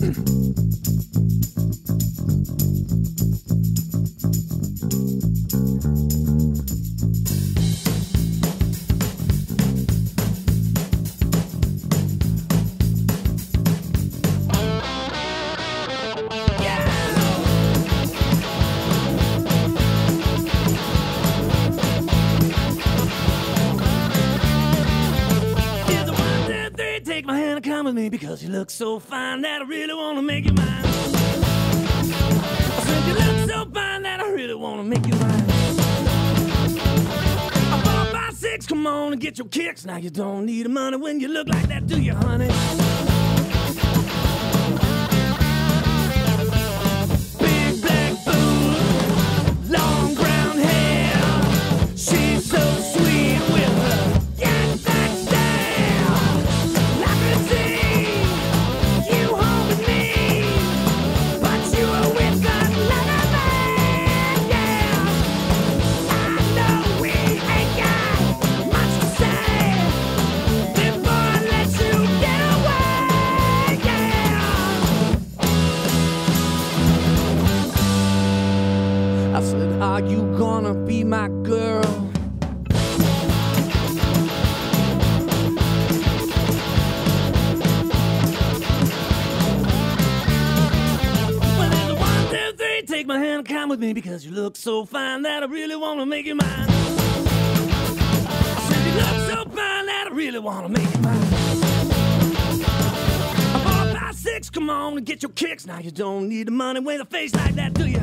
Two, and come with me because you look so fine that I really want to make you mine. I said you look so fine that I really want to make you mine. Four, five, six, come on and get your kicks. Now you don't need money when you look like that, do you, honey? Said, Are you gonna be my girl? Take my hand and come with me because you look so fine that I really want to make you mine. I said you look so fine that I really want to make you mine. Four, five, six, come on and get your kicks. Now you don't need the money with a face like that, do you?